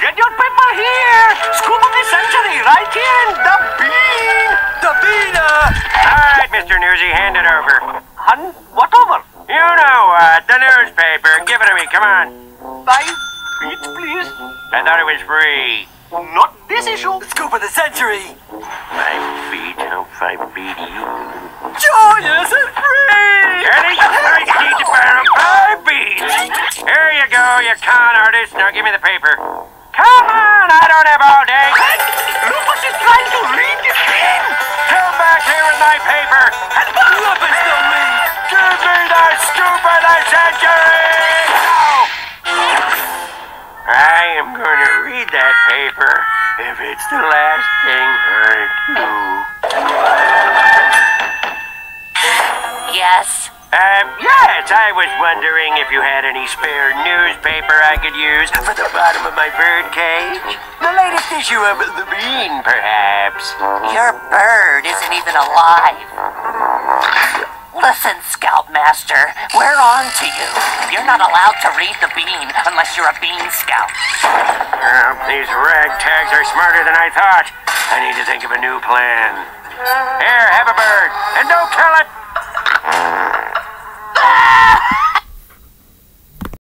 Get your paper here. Scoop of the century right here in the bean. The beaner! Uh. All right, Mr. Newsy, hand it over. Hun, what over? You know what? The newspaper. Give it to me. Come on. Five feet, please. I thought it was free. Not this issue. Scoop of the century! Five feet. How five feet you? Joyous and free! Ready? I need to borrow five feet. Here you go, you con artist. Now give me the paper. Come on, I don't have all day. Lumpus is trying to read the bean. Come back here with my paper. And Lumpus the lead! Give me of the century! Now! I am going to read that paper if it's the last thing I do. Um, yes, I was wondering if you had any spare newspaper I could use for the bottom of my bird cage. The latest issue of The Bean, perhaps. Your bird isn't even alive. Listen, Scoutmaster, we're on to you. You're not allowed to read the bean unless you're a bean scout. Well, these ragtags are smarter than I thought. I need to think of a new plan. Here, have a bird, and don't kill it.